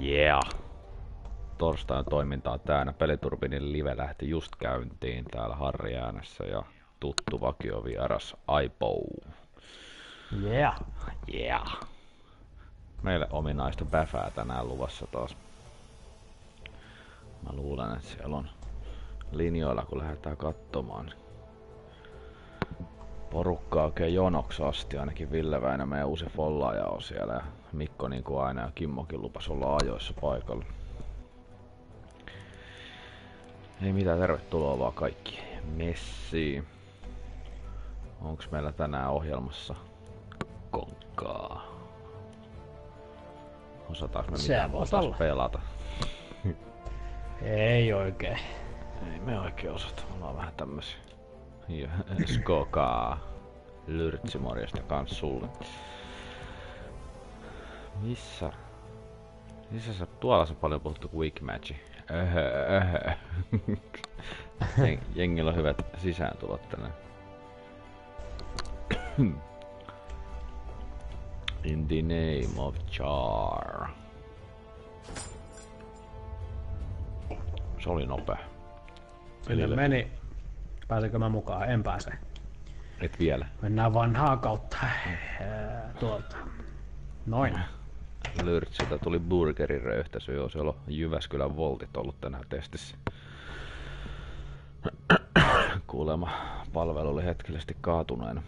Yeah. Torstain toimintaa täynnä. Peliturbinin live lähti just käyntiin täällä Harri äänessä ja tuttu vakiovieras Aipo. Yeah. Yeah. Meille ominaista bäfää tänään luvassa taas. Mä luulen, että siellä on linjoilla, kun lähdetään katsomaan. Porukkaa oikein jonoksi asti, ainakin Ville Väinö, meidän uusi follaaja on siellä. Ja Mikko niin kuin aina ja Kimmokin lupas olla ajoissa paikalla. Ei mitään, tervetuloa vaan kaikki messiin. Onks meillä tänään ohjelmassa konkkaa? Osataanko me mitään olla. pelata? Ei oikein. Ei me oikein osata, me ollaan vähän tämmösiä. Skokaa. Lyrtsi morjesta kans sulle. Missä? Missä sä, tuolla sä paljon puhuttu Quick Matchi. Öhö, öhö. Jeng- Jengillä on hyvät sisääntulot tänään. In the name of Char. Se oli nopea. Kyllä meni. Pääsenkö mä mukaan? En pääse. Et vielä. Mennään vanhaa kautta. Ää, Tuolta. Noin. Lyrtsiltä tuli burgerin röyhtäisy, joo, siellä on Jyväskylän voltit ollut tänään testissä. Kuulemma palvelu oli hetkellisesti kaatuneena.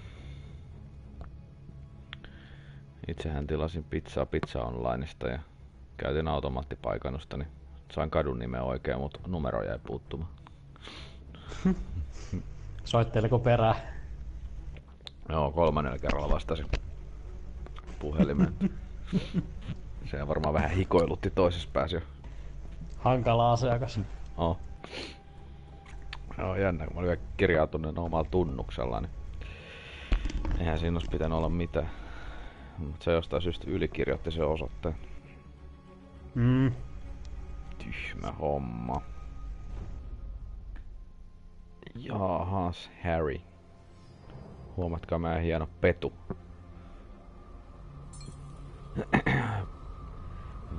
Itsehän tilasin pizzaa Pizza Onlineista ja käytin automaattipaikanosta, niin sain kadun nimen oikein, mutta numero jäi puuttumaan. Soitteliko perää? Joo, kolmannella kerralla vastasin puhelimeen. Se varmaan vähän hikoilutti toisessa päässä jo. Hankala asiakas. Oh. Joo, jännä, kun mä olin kirjautunut omalla tunnuksella, niin eihän siinä olisi pitänyt olla mitään. Mutta se jostain syystä ylikirjoitti se osoitteen. Mm. Tyhmä homma. Jahas, Harry. Huomatkaa meidän hieno petu.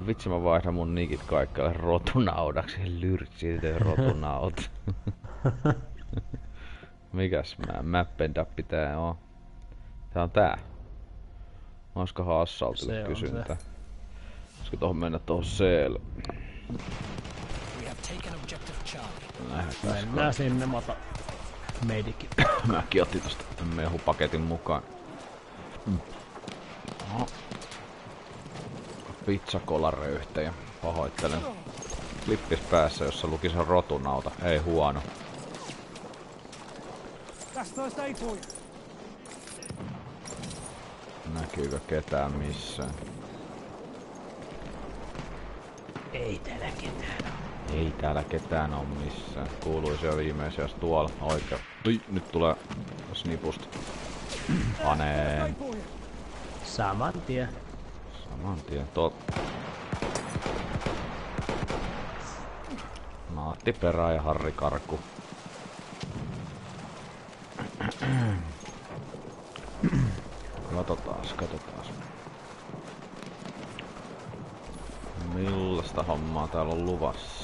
Vitsi mä vaihdan mun nikit kaikkialle rotunaudaksi. Lyrtsi rotunaut. Mikäs mä mäppendappi tää on? Tää on tää. Olisikohan on kysyntää? Olisiko tohon mennä tohon Clle? We have taken objective Charlie. Lähdetään Mennään sinne, mä otan medikin. Mäkin otin tosta mehupaketin mukaan. Mm. Pizzakolaröyhtejä. Pahoittelen. Klippis päässä, jossa luki sen rotunauta. Ei huono. Näkyykö ketään missään? Ei täällä ketään oo. Ei täällä ketään on missään. Kuuluisi jo viimeisiä tuolla. Oikein. Ui, nyt tulee snipusta. Paneen. Saman tien. Saman tien tuot. Naatti perää ja Harri karku. Katsotaas, katsotaas. Millaista hommaa täällä on luvassa?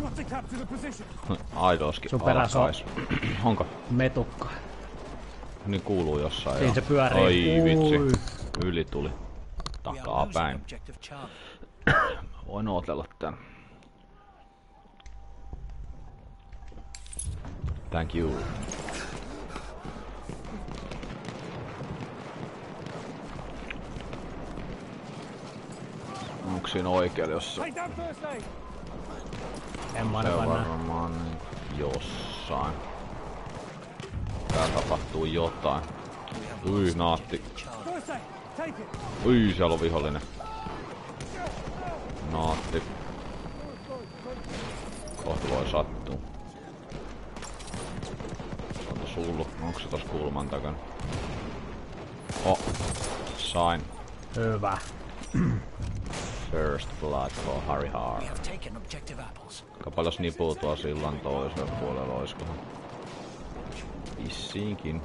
Got to capture the position. Aidoskin Sun perässä on-. Onko? Metukka. Niin kuuluu jossain Siinä joo. se pyörii. Oi vitsi. Yli tuli. Takaa päin. Voin ootella tän. Thank you. Siinä oikealla aid. En mä Se varmaan jossain. Täällä tapahtuu jotain. Ui, naatti. Ui, siellä on vihollinen. Naatti. Kohta voi sattua. Ota sullu. Onko se tos kulman takana? Oh, sain. Hyvä. First blood for Harry Har. We have taken objective apples. Aika paljon snipuu tuo sillan toisella puolella oiskohan. Vissiinkin.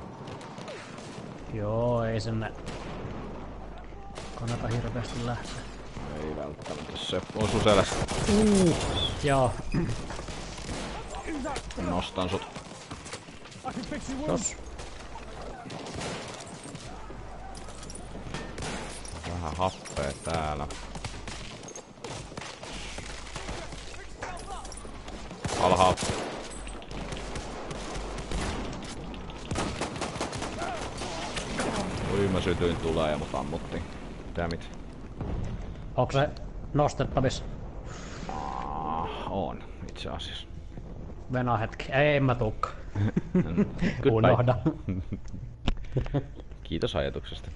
Joo, ei sen nä... Kannata hirveästi lähteä. Ei välttämättä. Se osuu selästä. Joo, Nostan sut. Tos. Vähän happea täällä. Alhaalta. Ui mä sytyin tulee ja mut ammuttiin. Dammit. Onko se nostettavissa? Ah, on itse asiassa. Venä hetki. Ei, en mä tukka. Unohda. Kiitos ajatuksesta.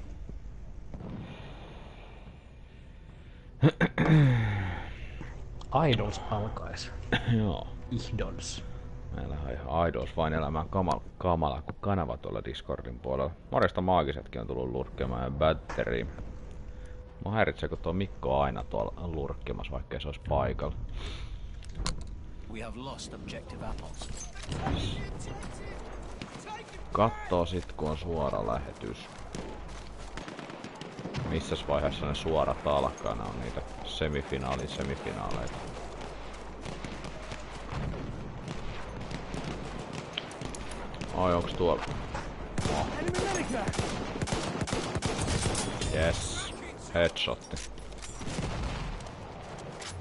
Idols alkaisi. Joo. Idols. Meillä on ihan Idols vain elämään kamala, kamala kuin kanava tuolla Discordin puolella. Morjesta maagisetkin on tullut lurkkemaan ja battery. Mä häiritsee, kun tuo Mikko on aina tuolla lurkkemassa, vaikka se olisi paikalla. We have lost objective apples. Kattoo sit, kun on suora lähetys. Missäs vaiheessa ne suorat alkaa? Ne on niitä semifinaalin semifinaaleita. Ai, onks tuolla? Yes. Headshotti.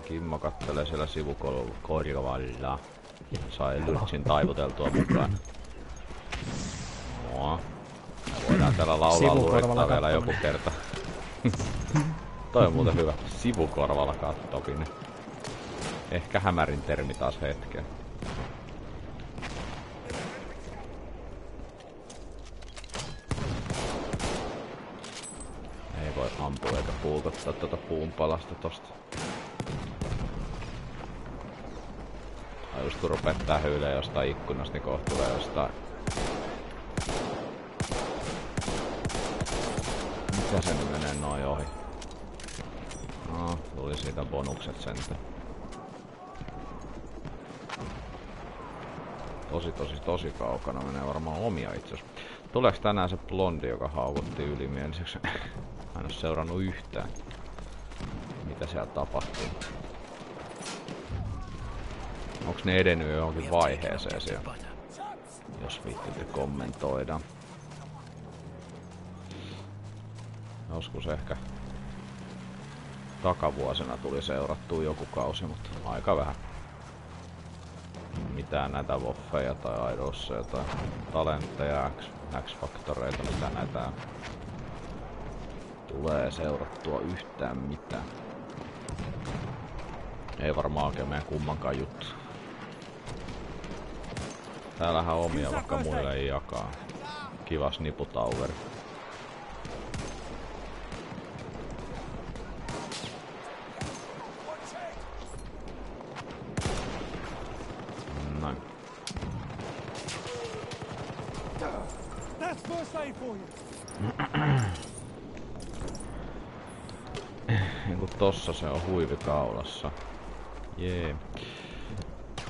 Kimmo kattelee siellä sivukorvalla. Sai Lyrtsin taivuteltua mukaan. Mua. Voidaan täällä laulaa lurittaa vielä joku kerta. Toi on muuten hyvä. Sivukorvalla kattominen. Ehkä hämärin termi taas hetken. Palasta tosta. Tai just kun rupeat tähyilee jostain ikkunasta, niin kohta tulee jostain... Mikä se nyt menee noin ohi? No, tuli siitä bonukset sentään. Tosi, tosi, tosi kaukana menee varmaan omia itse asiassa. Tuleeks tänään se blondi, joka haukutti ylimieliseksi? Mä en oo seurannut yhtään. Mitä siellä tapahtuu. Onks ne edennyt johonkin vaiheeseen siellä? Jos viittitte kommentoida. Joskus ehkä takavuosina tuli seurattua joku kausi, mutta aika vähän. Mitään näitä Woffeja tai Idolsia tai talentteja, X-faktoreita, mitä näitä tulee seurattua yhtään mitään. Ei varmaan oikein meidän kummankaan juttu. Täällähän omia vaikka muille ei jakaa. Kiva sniputauver. Noin. That's first aid for you. Niinku tossa se on huivi kaulassa. Jee.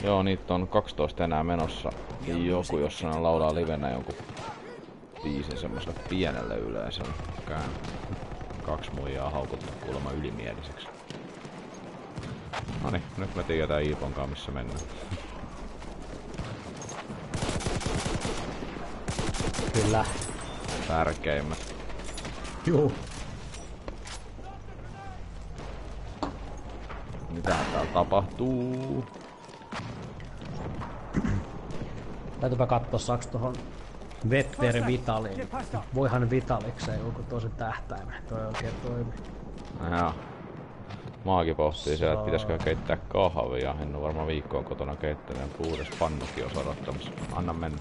Joo, niitä on 12 enää menossa. Joku, jos ne laulaa livenä jonkun biisin semmoiselle pienelle yleisölle. Kään. Kaksi muijaa haukuttu kuulemma ylimieliseksi. Noniin, nyt me tiedetään Iiponkaan missä mennään. Kyllä. Tärkeimmät. Juu. Mitähän täällä tapahtuu? Täytyypä katsoa, saaks tohon Vetter Vitaliin. Voihan Vitalikseen joku tosi tähtäimen. Toi oikein toimi. Joo. Maakin pohtii siellä, että pitäisikö keittää kahvia. En ole varmaan viikkoon kotona keittänyt. Kuudes pannukin on odottamassa. Anna mennä.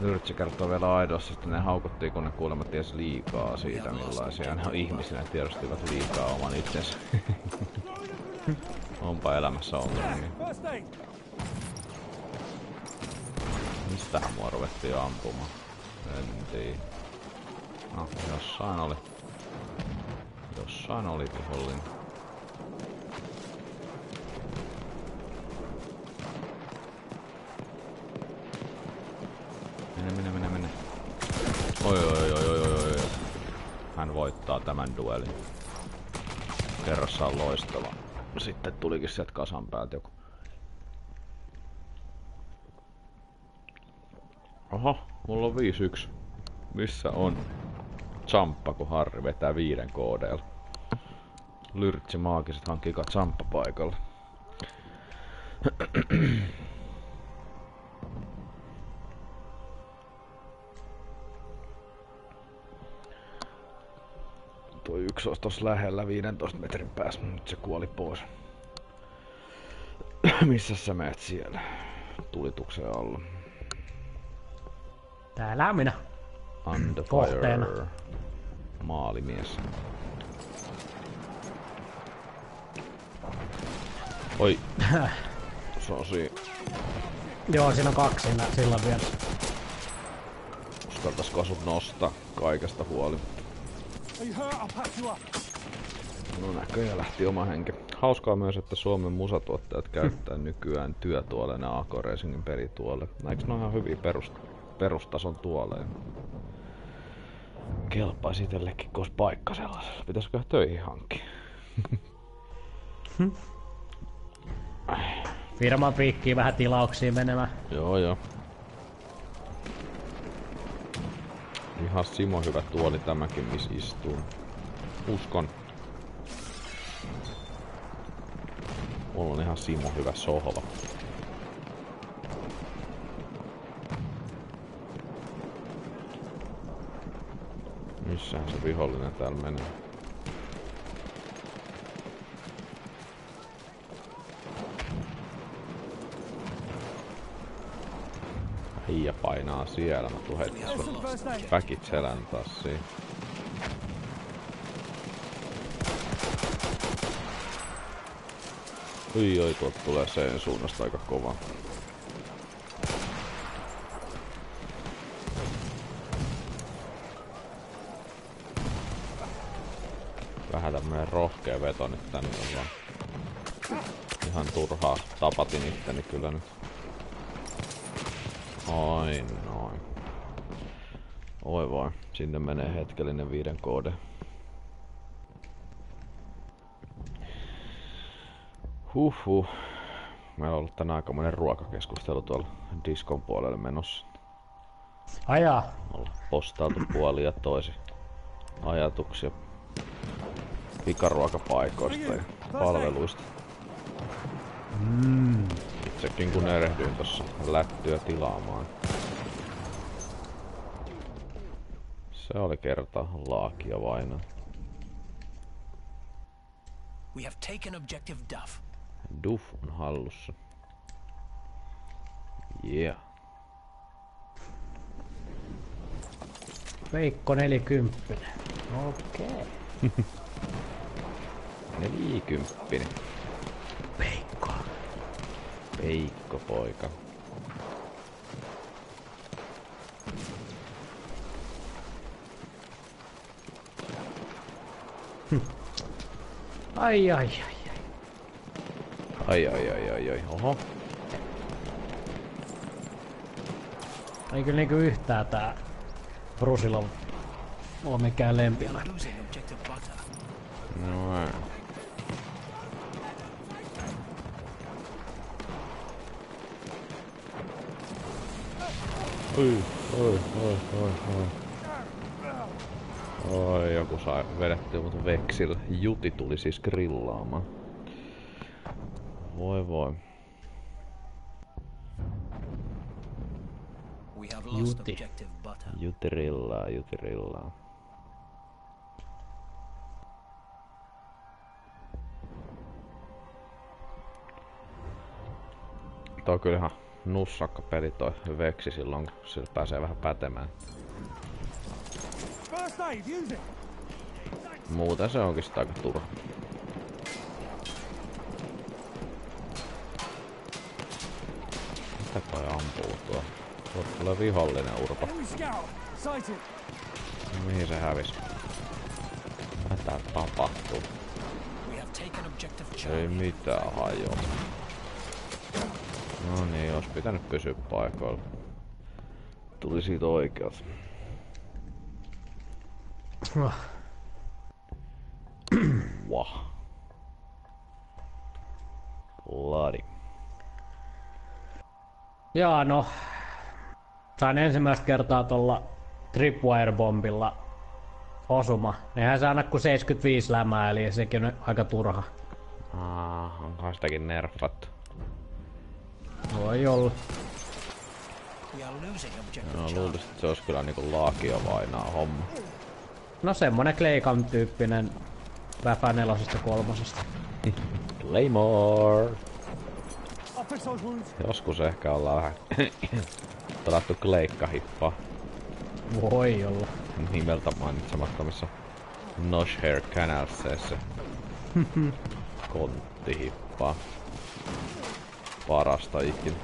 Lyrtsi kertoo vielä aidossa, että ne haukuttiin, kun ne kuulemma ties liikaa siitä, millaisia ne ihmisinä tiedostivat liikaa oman itsensä. Onpa elämässä aid. Mistähän mua ruvettiin ampumaan? En tiedä. No, jossain oli. Jossain oli vihollinen. Duelin. Kerrassaan loistava. Sitten tulikin sieltä kasan päältä joku. Oho, mulla on 5-1. Missä on Champa, kun Harri vetää viiden koodeilla? Lyrtsi maagiset hankkikaa Champa paikalla. Tuo yksi olisi tossa lähellä 15 metrin päässä, mutta nyt se kuoli pois. Missä sä meet siellä? Tulituksen alla. Täällä on minä. Under Kohteena. fire. Maalimies. Oi. Se on siinä. Joo, siinä on kaksi sillä, sillä vielä. Uskaltaisiko sut nostaa kaikesta huoli? No näköjään lähti oma henki. Hauskaa myös, että Suomen musatuottajat käyttää nykyään työtuolena AK Racingin pelituolle. Eikö ne ihan hyviä perust perustason tuoleja? Kelpaisi itsellekin, kun olisi paikka sellaisella. Pitäisikö töihin hankkia? Firman piikkiin vähän tilauksia menemään. Joo, joo. Ihan Simo hyvä tuoli tämäkin, missä istuu. Uskon. Mulla on ihan Simo hyvä sohva. Missähän se vihollinen täällä menee? Hiia painaa siellä, mä tuun heti väkit selän taas siihen. Oi oi, tuolta tulee sen suunnasta aika kova. Vähän tämmönen rohkea veto nyt tänne on vaan. Ihan turhaa tapatin itteni kyllä nyt. Ai noin. Oi voi, sinne menee hetkellinen viiden koode. Huhhuh. Meillä on ollut tänään aikamoinen ruokakeskustelu tuolla diskon puolelle menossa. Ajaa. Ollaan postailtu puoli ja toisi ajatuksia pikaruokapaikoista ja palveluista. Mm. Itsekin kun erehdyin tossa lättyä tilaamaan. Se oli kerta laakia vaina. We have taken objective Duff. Duff on hallussa. Yeah. Veikko 40. Okei. Nelikymppinen. Veikko. Peikko poika. Ai ai ai ai. Ai ai ai ai ai. Oho. Ei kyllä niinku yhtään tää Brusilov ole mikään lempiala. Losing objective butter. No ei. Oi, oi, oi, oi, oi. Oi, joku sai vedettyä mut veksillä. Juti tuli siis grillaamaan. Voi voi. Juti. Juti rillaa, juti rillaa. Tuo on kyllä ihan nussakka peli toi veksi silloin, kun sillä pääsee vähän pätemään. Muuten se onkin sitä aika turha. Mitä toi ampuu tuo? Tuolta tulee vihollinen urpa. Mihin se hävis? Mitä tapahtuu? Ei mitään hajoa. No niin, olisi pitänyt pysyä paikoilla. Tuli siitä oikeat. Wah. Bloody. Jaa, no. Sain ensimmäistä kertaa tuolla Tripwire-bombilla osuma. Eihän se anna kuin 75 lämää, eli sekin on aika turha. Ah, onkohan sitäkin nerfattu? Voi olla. No että se olisi kyllä niinku laakio vainaa homma. No semmonen Kleikan tyyppinen Väfä nelosesta kolmosesta. Claymore! Joskus ehkä ollaan vähän pelattu kleikkahippaa Voi olla. nimeltä mainitsemattomissa Noshhair Canalseissa. Konttihippaa. Parasta ikinä.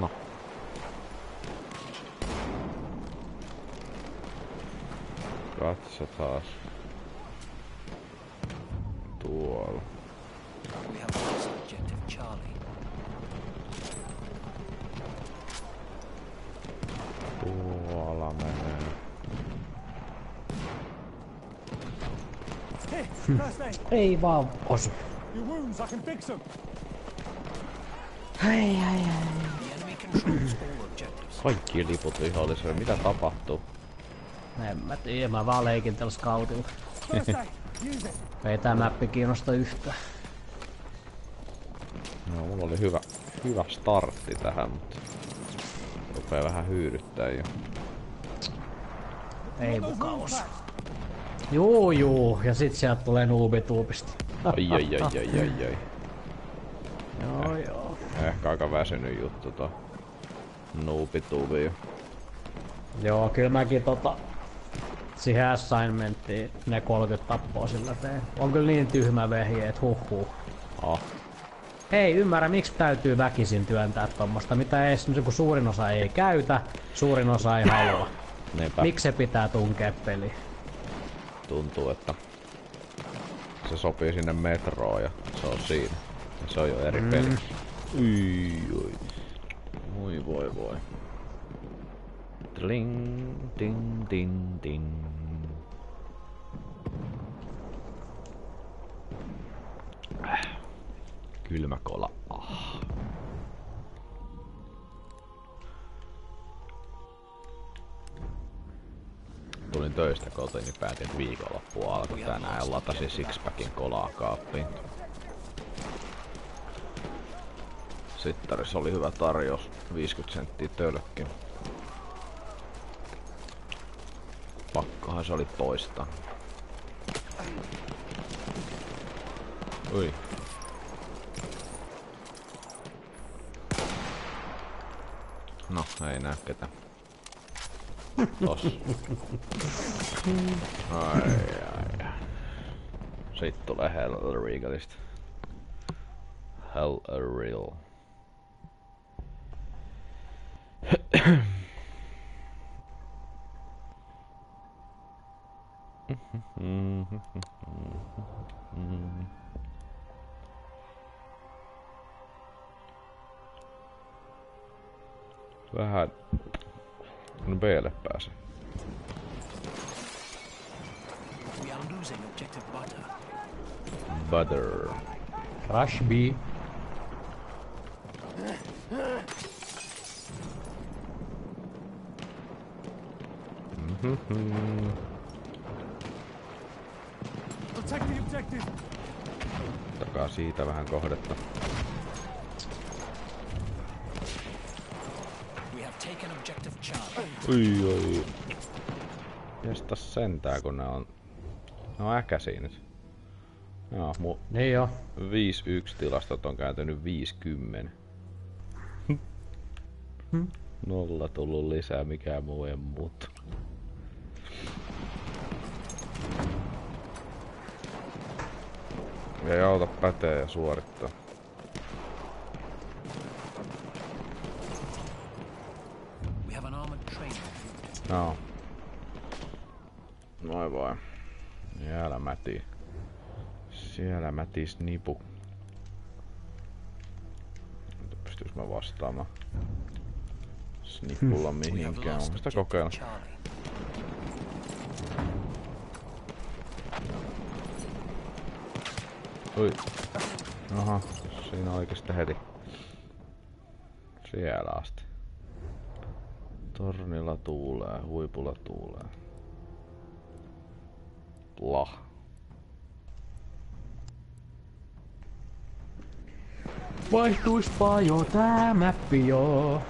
No. Tuolla. Lost objective Charlie. Tuolla menee. Ei vaan osu. Ai ai ai. Kaikki liput vihollisille. Mitä tapahtuu? En mä tiedä, mä vaan leikin tällä scoutilla. Ei tää mäppi kiinnosta yhtään. No, mulla oli hyvä, hyvä startti tähän, mutta rupee vähän hyydyttää jo. Ei Those muka wounds osu. back. Juu juu, ja sit sieltä tulee nuubituupista. Ai ai ai ai ai ai. Joo joo. Ehkä aika väsynyt juttu nuupituubi jo. Joo, kyllä mäkin tota... Siihen assignmenttiin ne 30 tappoa sillä tein. On kyllä niin tyhmä vehje, et huh huh. Ah, Ei ymmärrä, miksi täytyy väkisin työntää tommosta, mitä edes kun suurin osa ei käytä, suurin osa ei halua. niinpä Miksi se pitää tunkea peliin? Tuntuu, että se sopii sinne metroon ja se on siinä. Ja se on jo eri mm. peli. Ui, ui. Voi voi voi. Tling, ding, ding, ding. Kylmä kola. Ah. Tulin töistä kotiin, niin päätin, että viikonloppu alkoi tänään ja latasin sixpackin kolaa kaappiin. Sittarissa oli hyvä tarjous, 50 senttiä tölkki. Pakkohan se oli poistaa. Ui. No, ei näy ketään. Ai ai. Sitten tulee Hell Regalista. Hell a Real. Vähän... No Blle pääsee. We are losing objective butter. Butter. Rush B. Protect the objective. Takaa siitä vähän kohdetta. We have taken objective Charlie. Ui oi. Kesta sentää kun ne on... Ne on äkäsiä nyt. Joo, mu Niin joo. 5-1 tilastot on kääntynyt 50. Nolla tullut lisää, mikään muu ei muuttu. Ei auta pätee ja suorittaa. No. Noin vaan. Siellä mäti. Siellä mätis nipu. Pystyis mä vastaamaan. Snippulla mihinkään. Onko sitä kokeilla? Ui. Aha, siinä oikeesti heti. Siellä asti. Tornilla tuulee, huipulla tuulee. Plah. Vaihtuispa jo tää mäppi joo.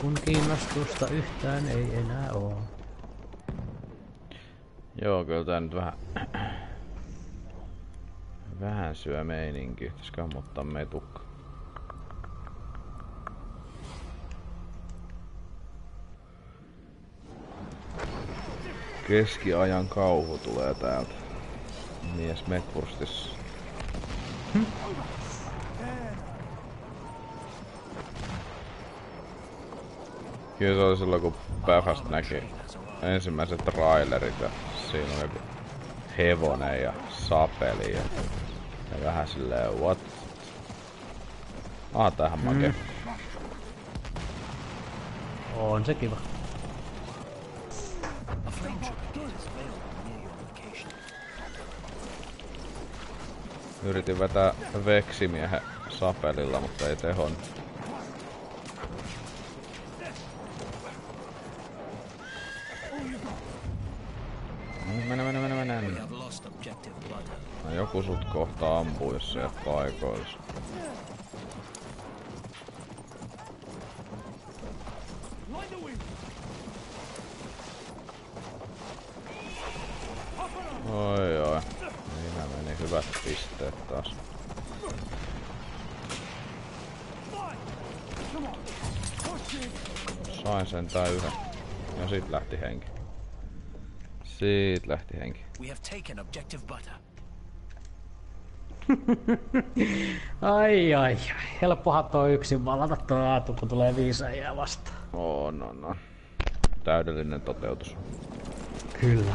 Kun kiinnostusta yhtään ei enää oo. Joo, kyllä tää nyt vähän... vähän syö meininki. Pitäis kammuttaa metukka. Keskiajan kauhu tulee täältä. Mies Mekvurstissa. Kyllä se oli silloin kun Päfästä näki ensimmäiset trailerit ja siinä on joku hevonen ja sapeli ja, ja vähän silleen what? Ah, tähän mm. On se kiva. Yritin vetää veksimiehen sapelilla, mutta ei tehon. Mene, mene, mene, mene. No, joku sut kohta ampuu, jos sä et Sentään yhden. Ja sit lähti henki. Siitä lähti henki. We have taken objective butter. Ai ai ai. Helppohan toi yksin vallata toi aatu, kun tulee viisaajia vastaan. On, on, on. Täydellinen toteutus. Kyllä.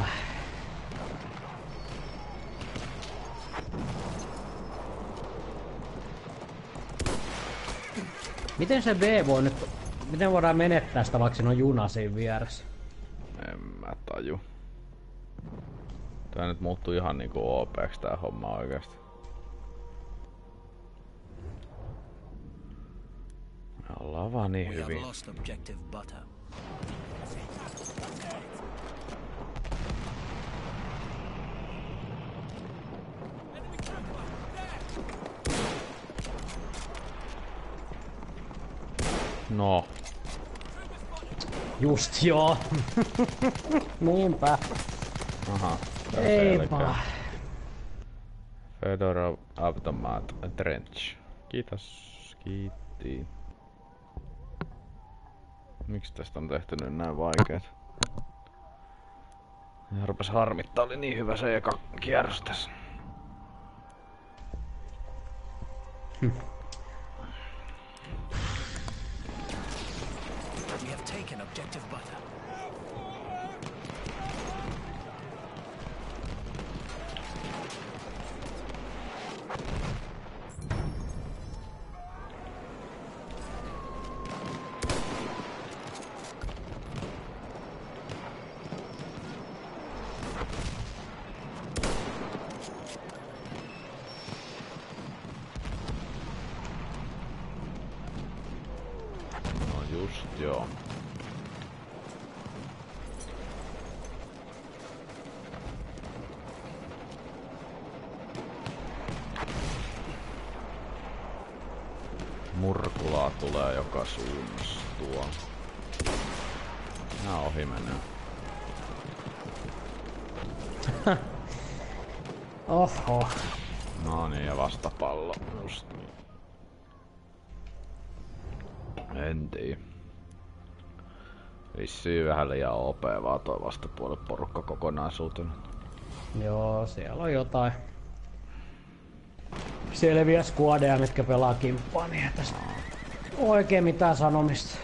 Miten se B voi nyt... Miten voidaan menettää sitä, vaikka siinä on juna siinä vieressä? En mä taju. Tää nyt muuttuu ihan niinku OPks tää homma oikeesti. Me ollaan vaan niin hyvin. No, Just joo. Niinpä. aha. tää on Ei selkeä. vaan. Fedorov Automat Trench. Kiitos. Kiitti. Miksi tästä on tehty nyt näin vaikeet? Ja rupes harmittaa, oli niin hyvä se eka kierros tässä. We taken objective butter. Just joka suunnassa tuo. Nää ohi menee. Oho. No niin, ja vastapallo. Just niin. En tiedä. Vissiin vähän liian OP vaan toi vastapuolen porukka kokonaisuutena. Joo, siellä on jotain selviä skuadeja, mitkä pelaa kimppaa, niin tästä oikein mitään sanomista.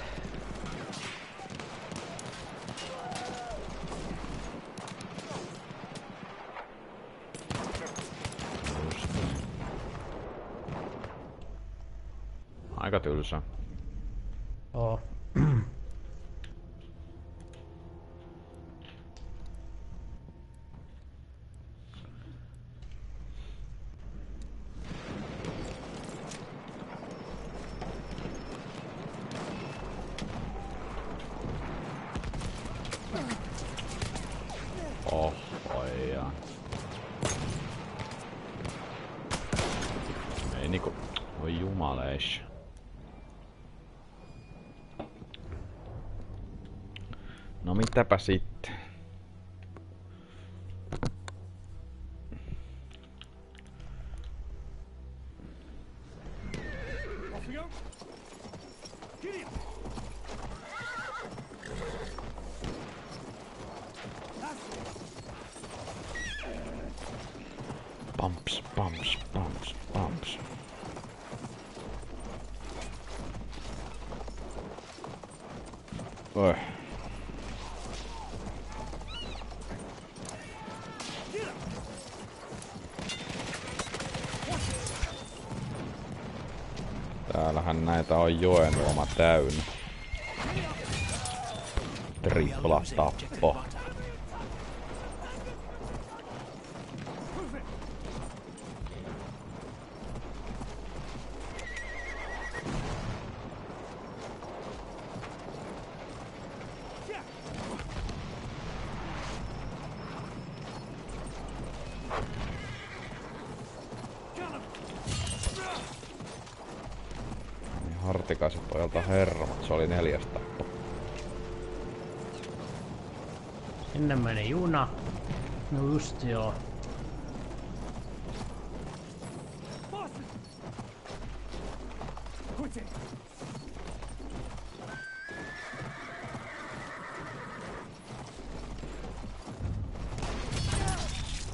Oh, ja. Ei niinku... Voi jumaleis. No mitäpä sitten? On joen oma täynnä. Tripla tappo. Niin Hartikaisen pojalta herra, mutta se oli neljäs tappo. Sinne meni juna. No just joo.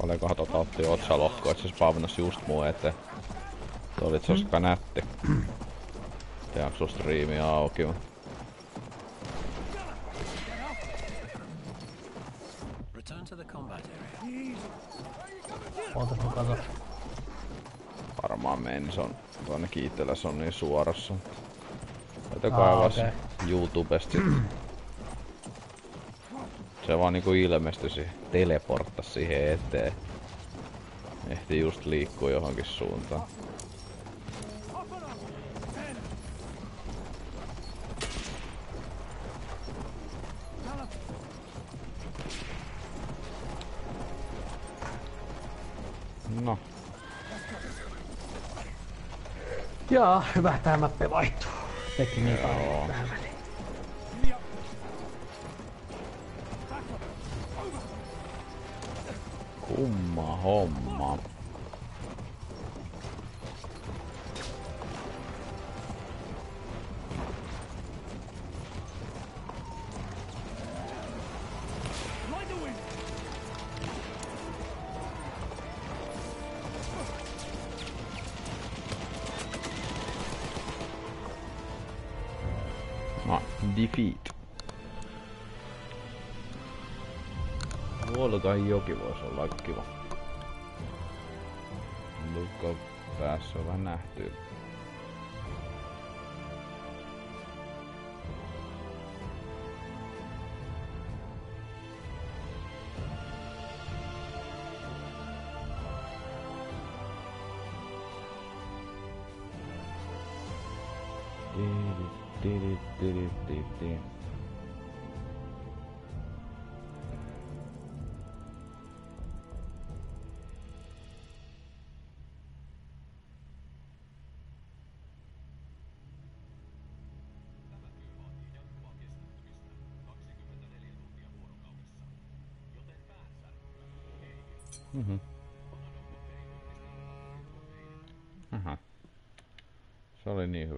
Paljonkohan tota otti otsalohko, että se spavnas just muu eteen. Se oli itse asiassa nätti. Tehdäänkö sun striimi auki? Meni, se on tuonne kiitellä, se on niin suorassa. Täytyy Aa, kaivaa okay. YouTubesta. Se vaan niinku ilmestyi siihen, teleporttas siihen eteen. Ehti just liikkua johonkin suuntaan. Jaa, hyvä tää mappi vaihtuu. Teki niin paljon tähän väliin. kumma homma. Defeat. Volkan joki voisi olla kiva. Lukko päässä on vähän nähty.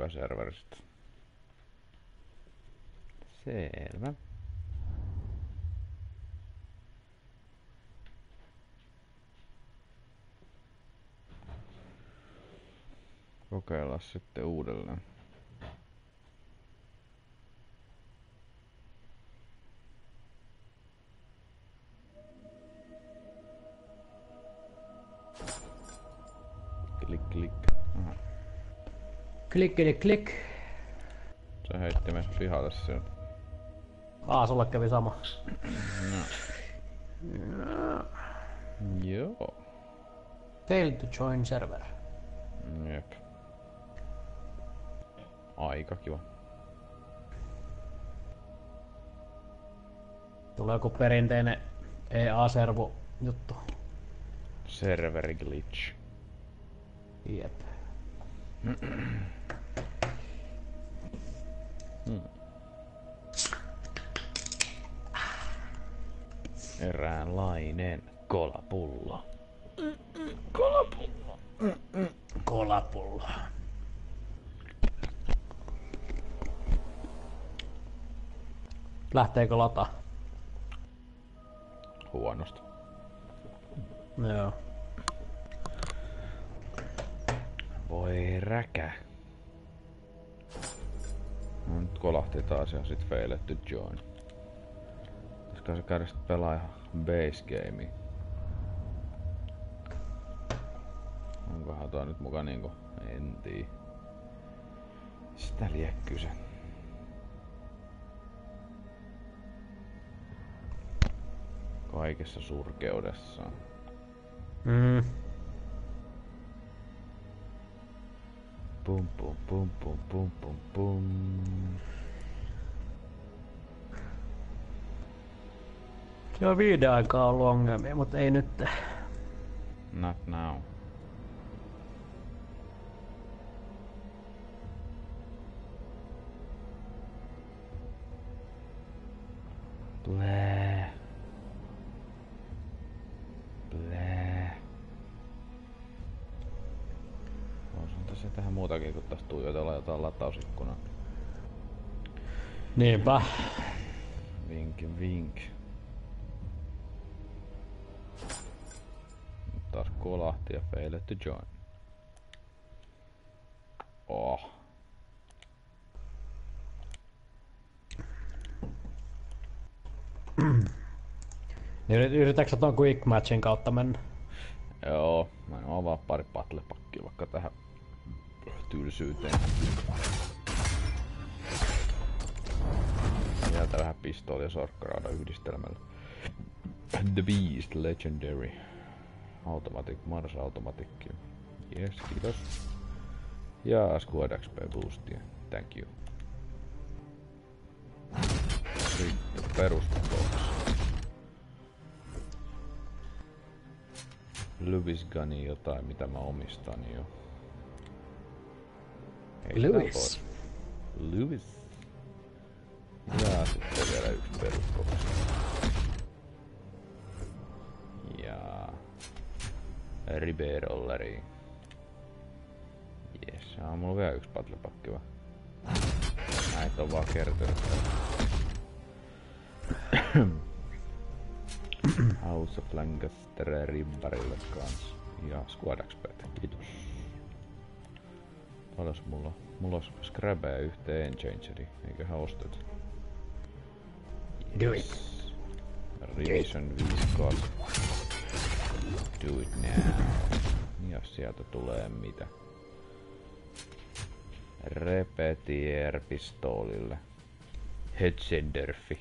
Hyvä serveri sitten. Selvä. Kokeillaan sitten uudelleen. Klik, klik. Se heitti meidät pihalle sieltä. Aa, sulle kävi sama. Joo. Failed to join server. Jep. Aika kiva. Tulee joku perinteinen EA-servu juttu. Serveri glitch. Jep. Eräänlainen kolapullo. Kolapullo. Lähteekö lata? Huonosti. Joo. Voi räkä. No, nyt kolahti taas ja sit feiletty join. Pitäisikö se käydä sit pelaa ihan base gamea? Onkohan toi nyt muka niinku, en tii. Sitä liek kyse. Kaikessa surkeudessaan. Mm. Pum pum pum pum pum pum pum. Se on viiden aikaa ollut ongelmia, mutta ei nyt. Not now. Blää. Tässä tehdä muutakin kuin tästä tuijotella jotain latausikkunaa. Niinpä. Vink vink. Nyt taas kolahti ja failed to join. Oh. Niin yrit- yritätkö ton quick matchin kautta mennä? Joo, mä en avaa pari patlepakkia vaikka tähän tylsyyteen. Sieltä vähän pistooli ja yhdistelmällä. The Beast Legendary. Automatic, Mars automatikki. Yes, kiitos. Ja Squad XP boostia. Thank you. Sitten perustukoksi. Lewis Gunni jotain, mitä mä omistan jo. Lewis. Lewis. Ja sitten vielä yksi peruskoksi. Ja... Riberolleri. Jes, on mulla vielä yksi patlepakki vaan. Näitä on vaan kertynyt. House of Lancaster Rimbarille kans. Ja Squad XP. Kiitos. Paljon mulla? Mulla olisi Scrabia yhteen Enchangeri. Eiköhän ostet. Do it. Revision 52. Do it now. Jos sieltä tulee mitä. Repetier pistoolille. Hetzenderfi.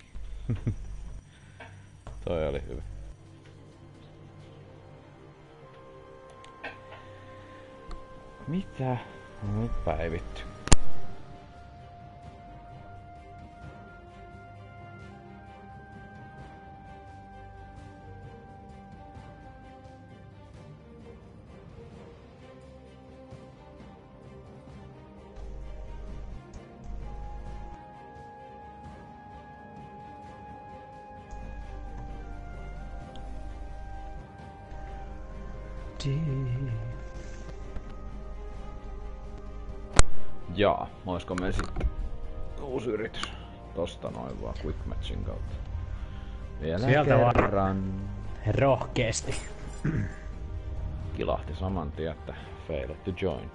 Toi oli hyvä. Mitä? No nyt päivitty. Jaa, oisko me sitten uusi yritys tosta noin vaan Quick Matchin kautta. Vielä Sieltä vaan. kerran Rohkeesti. kilahti saman tien, että failed to join.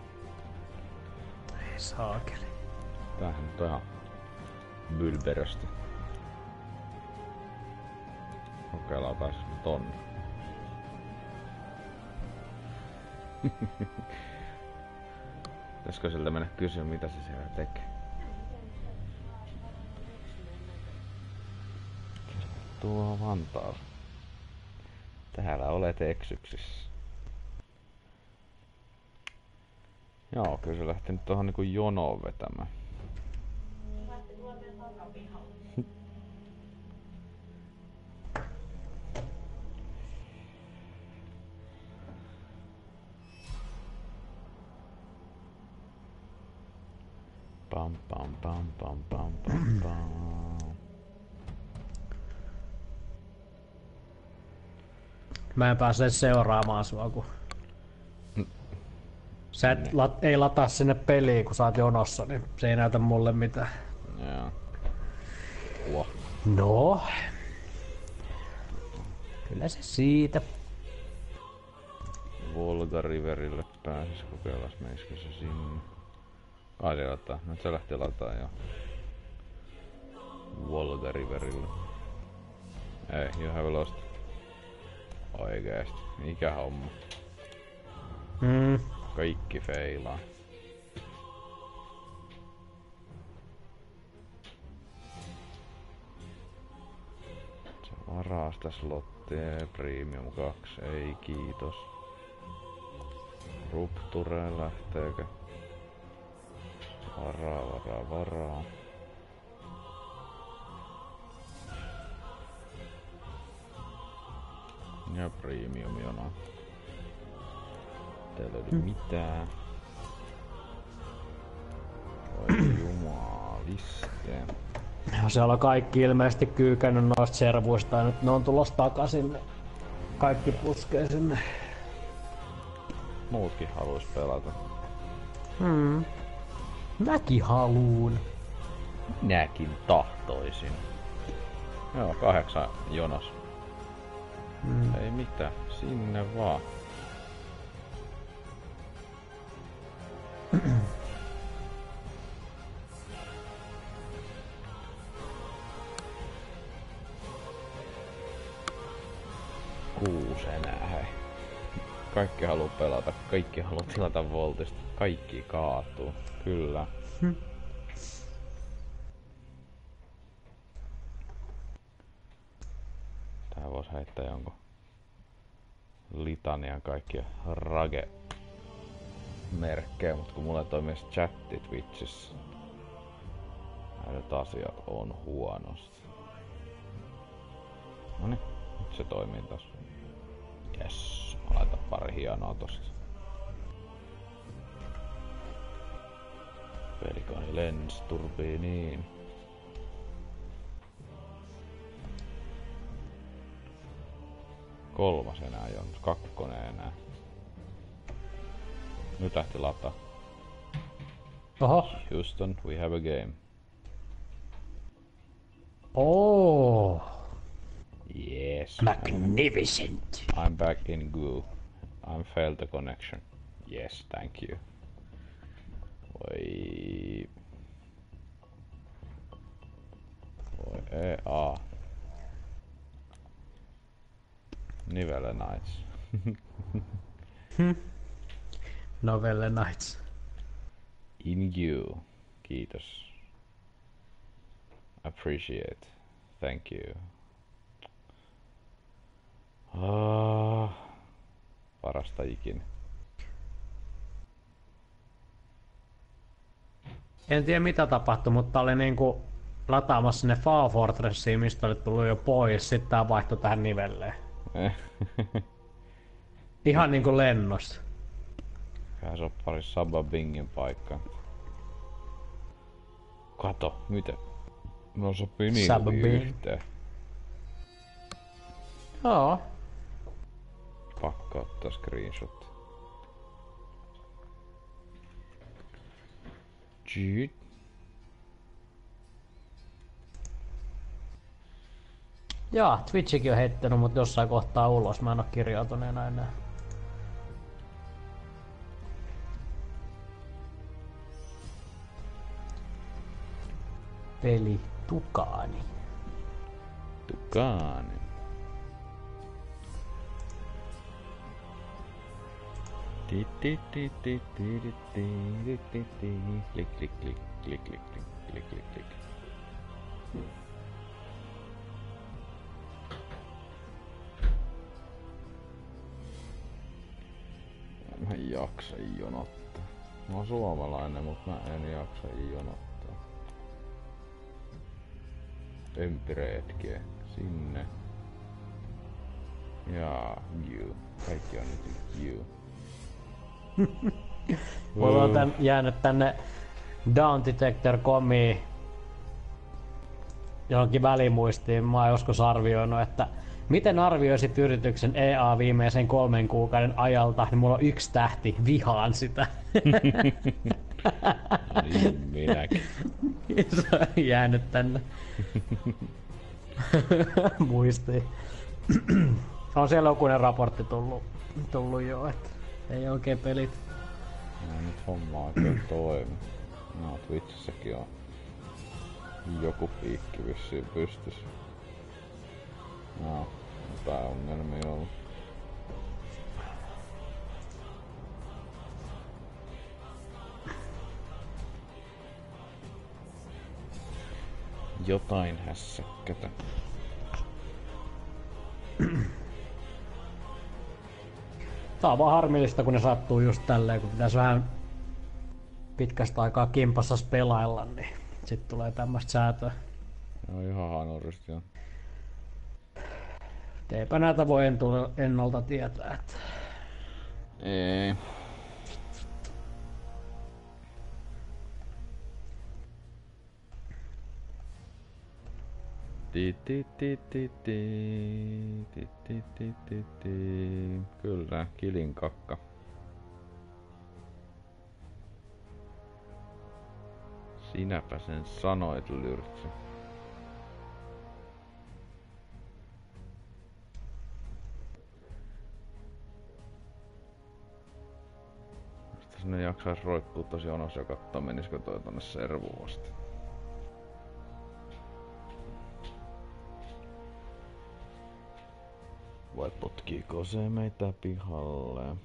Ei saakeli. Tämähän nyt on ihan bylberästi. Kokeillaan pääsis me tonne. Pitäisikö siltä mennä kysyä, mitä se siellä tekee? Tuo Vantaalla. Täällä olet eksyksissä. Joo, kyllä se lähti nyt tuohon niinku jonoon vetämään. Pam pam pam pam pam pam pam. Mä en pääse seuraamaan sua, kun... Sä et lat, ei lataa sinne peliin, kun sä oot jonossa, niin se ei näytä mulle mitään. Joo. Uo. No. Kyllä se siitä. Volga Riverille pääsis kokeillas meisikö se sinne. Ai se lataa. Nyt se lähti lataa jo. Volga Riverille. Ei, you have lost. Oikeesti. Mikä homma? Mm. Kaikki feilaa. Se varaa sitä slottia, premium 2, ei kiitos. Rupture lähteekö? Varaa, varaa, varaa. Ja premium jono. Täällä ei löydy mitään. Oi jumaliste. Ja siellä on kaikki ilmeisesti kyykännyt noista servuista ja nyt ne on tulossa takaisin. Kaikki puskee sinne. Muutkin haluais pelata. Hmm. Mäkin haluun. Minäkin tahtoisin. Joo, kahdeksan jonos. Mm. Ei mitään, sinne vaan. Kuusi enää, hei. Kaikki haluu pelata, kaikki haluu tilata voltista, kaikki kaatuu, kyllä. Tää vois heittää jonkun litanian kaikkia rage merkkejä, mutta kun mulla ei toimi edes chatti Twitchissä, näitä asiat on huonosti. Noniin, nyt se toimii taas. Yes, pari hienoa tosta. Pelikoni lens turbiiniin. Kolmas enää jo, kakkonen enää. Nyt lähti lata. Oho. Houston, we have a game. Oh. Yes. Magnificent. I'm back in goo. I'm failed the connection. Yes, thank you. Voi... Voi ei, eh, a. Ah. Nivelle Nights. Hmm. Novelle Nights. In you. Kiitos. Appreciate. Thank you. Ah, parasta ikinä. En tiedä mitä tapahtui, mutta oli niinku lataamassa sinne Fall Fortressiin, mistä oli tullut jo pois. Sitten tää vaihtoi tähän nivelleen. Ihan niinku lennosta. Kai se on pari Sababingin paikka. Kato, miten? No sopii niin yhteen. Joo. Pakko ottaa screenshot. Jeet. Joo, Twitchikin on heittänyt mut jossain kohtaa ulos. Mä en oo kirjautuneena enää. Peli Tukaani. Tukaani. Klik klik klik klik klik klik klik. Mä en jaksa jonottaa. Mä oon suomalainen, mut mä en jaksa jonottaa. Ympyräjätkiä sinne. Ja you. Kaikki on nyt you. Mulla on tän, jäänyt tänne Down Detector komi johonkin välimuistiin. Mä oon joskus arvioinut, että miten arvioisit yrityksen EA viimeisen kolmen kuukauden ajalta, niin mulla on yksi tähti, vihaan sitä. Niin minäkin. Se on jäänyt tänne muistiin. on siellä jokunen raportti tullut, tullut jo, että ei oikein pelit. No nyt homma oikein toimi. No Twitchissäkin on joku piikki vissiin pystys. No, jotain ongelmia ollut. Jotain hässäkkätä. Tää on vaan harmillista, kun ne sattuu just tälleen, kun pitäisi vähän pitkästä aikaa kimpassas pelailla, niin sit tulee tämmöstä säätöä. On ihan hanurista jo. Eipä näitä voi ennalta tietää, että Ei. Kyllä, kilin kakka. Sinäpä sen sanoit, Lyrtsy. Mistä sinne jaksais roikkuu tosi onos ja kattoo menisikö toi tonne servuun asti. Potkiiko se meitä pihalle?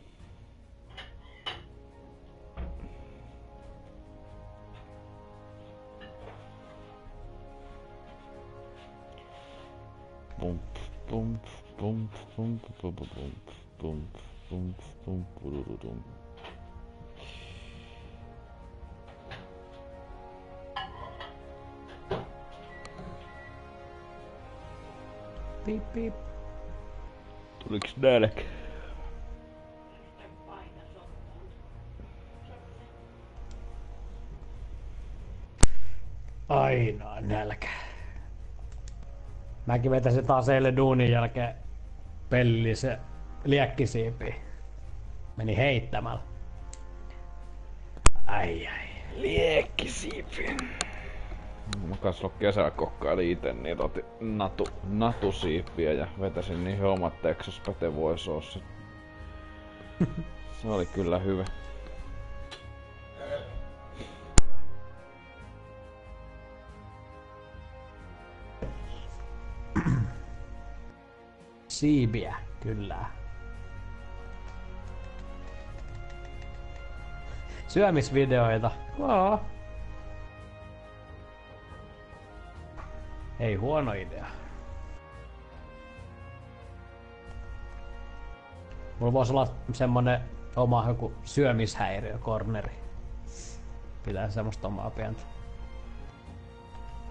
Pump, pump, pump, pump, pump, pump, pump, pump, pump, pump, piip piip. Tuliks nälkä? Aina nälkä. Mäkin vetäisin taas eilen duunin jälkeen pellise liekkisiipi. Meni heittämällä. Ai ai. Liekkisiipi. Kasvoi kesällä kokkaili ite niitä otin natu, natusiippiä ja vetäsin niihin omat Texas Pete voisoossit. Se oli kyllä hyvä. Siipiä, kyllä. Syömisvideoita. Joo. Ei huono idea. Mulla voisi olla semmonen oma joku syömishäiriökorneri. Pitää semmoista omaa pientä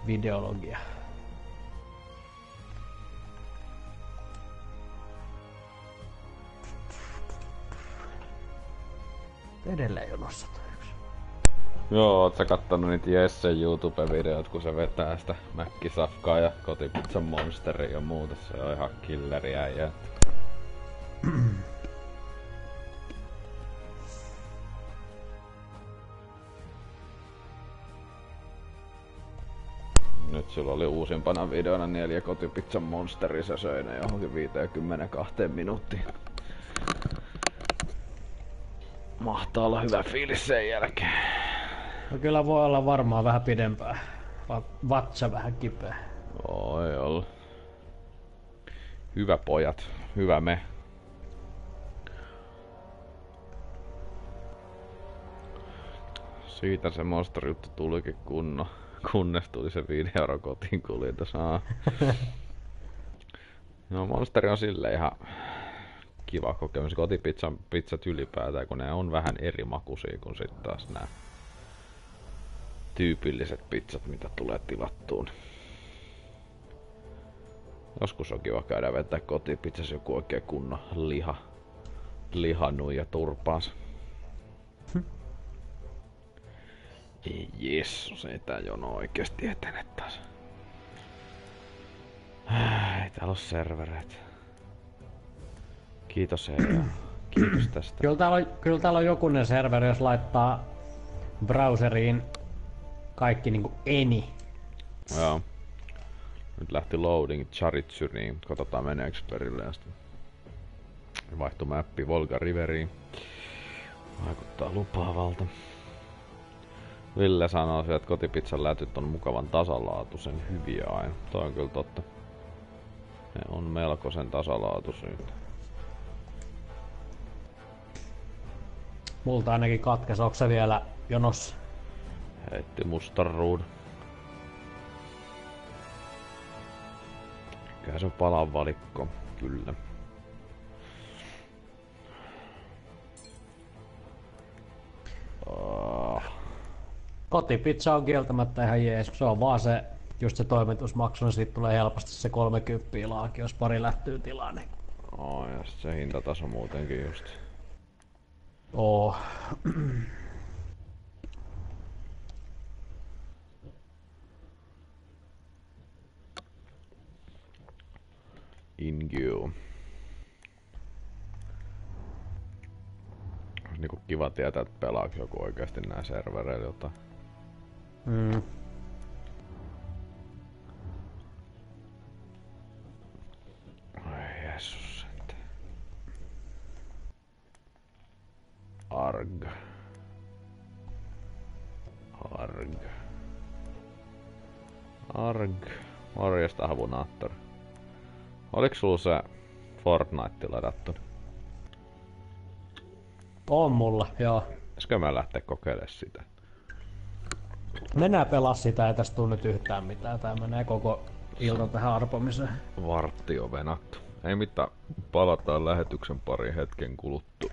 videologiaa. Edelleen jonossa toi. Joo, oot sä kattonut niitä Jessen YouTube-videot, kun se vetää sitä mäkkisafkaa ja kotipizzan monsteria ja muuta. Se on ihan killeri äijä. Nyt sulla oli uusimpana videona neljä kotipizzan monsteri, se söi ne johonkin 52 minuuttiin. Mahtaa olla hyvä fiilis sen jälkeen. No kyllä voi olla varmaan vähän pidempään. Va- vatsa vähän kipeä. Voi olla. Hyvä pojat, hyvä me. Siitä se monster juttu tulikin kunno, kunnes tuli se 5 euro kotiin kuljetus. No monsteri on silleen ihan kiva kokemus. Kotipizzan pizzat ylipäätään, kun ne on vähän eri makuisia kuin sitten taas nämä tyypilliset pizzat, mitä tulee tilattuun. Joskus on kiva käydä vetää kotipizzassa joku oikein kunnon liha, lihanui ja turpaas. Ei jessus, ei tää jono oikeesti etene taas. Ei täällä oo servereitä. Kiitos Eija. Kiitos tästä. Kyllä täällä on, kyllä täällä on jokunen serveri, jos laittaa browseriin kaikki niinku eni. Joo. Nyt lähti loading Charitsyriin. Katsotaan meneekö perille ja sitten mappi Volga Riveriin. Vaikuttaa lupaavalta. Ville sanoo, että kotipizzan lätyt on mukavan tasalaatuisen hyviä aina. Toi on kyllä totta. Ne on melkoisen tasalaatuisia. Multa ainakin katkes, onko se vielä jonossa? Heitti mustan ruudun. Kyllä se on palan valikko, kyllä. Ah, Kotipizza on kieltämättä ihan jees, se on vaan se, just se toimitusmaksu, niin siitä tulee helposti se 30 laakin, jos pari lähtyy tilaan, niin oh, ja se hintataso muutenkin just. oo. Ingyo. Niinku kiva tietää, että pelaaks joku oikeasti nää servereillä jotain. Mm. Oliks sulla se Fortnite ladattu? On mulla, joo. Pitäisikö mä lähteä kokeilemaan sitä? Mennään pelaa sitä, ei tästä tuu nyt yhtään mitään. Tää menee koko ilta tähän arpomiseen. Vartti on venattu. Ei mitään, palataan lähetyksen pari hetken kuluttua.